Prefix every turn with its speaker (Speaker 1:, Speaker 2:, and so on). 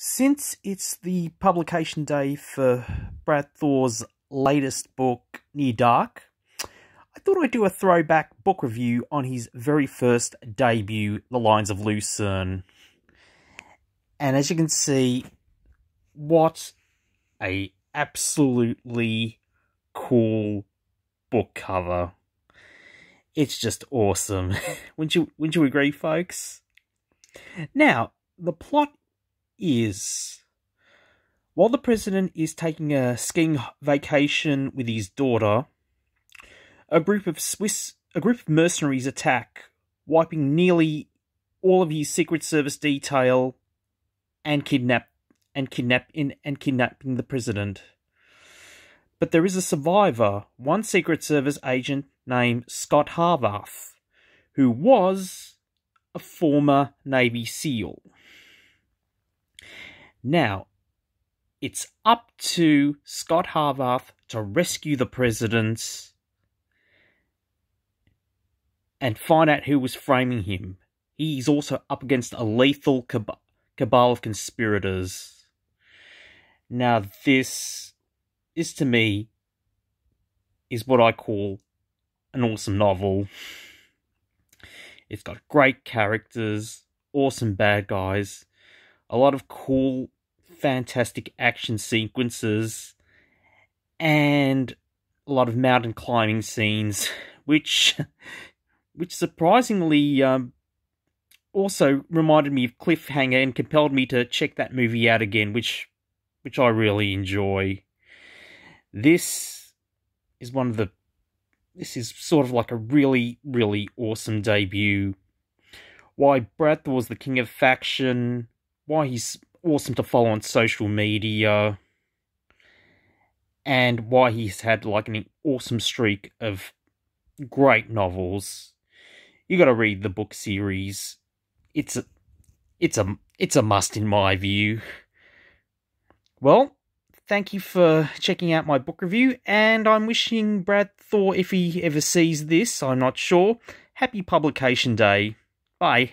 Speaker 1: Since it's the publication day for Brad Thor's latest book, Near Dark, I thought I'd do a throwback book review on his very first debut, The Lions of Lucerne. And as you can see, what a absolutely cool book cover. It's just awesome. wouldn't you wouldn't you agree, folks? Now, the plot is while the president is taking a skiing vacation with his daughter, a group of Swiss a group of mercenaries attack, wiping nearly all of his Secret Service detail and kidnap and kidnap in, and kidnapping the president. But there is a survivor, one Secret Service agent named Scott Harvath, who was a former Navy SEAL. Now, it's up to Scott Harvath to rescue the president and find out who was framing him. He's also up against a lethal cab- cabal of conspirators. Now, this, is to me, is what I call an awesome novel. It's got great characters, awesome bad guys, a lot of cool, fantastic action sequences, and a lot of mountain climbing scenes, which, which surprisingly um, also reminded me of Cliffhanger and compelled me to check that movie out again, which, which I really enjoy. This is one of the this is sort of like a really, really awesome debut. Why Brad was the king of faction, why he's awesome to follow on social media, and why he's had like an awesome streak of great novels. You got to read the book series. It's a, it's a, it's a must in my view. Well, thank you for checking out my book review, and I'm wishing Brad Thor, if he ever sees this, I'm not sure, happy publication day. Bye.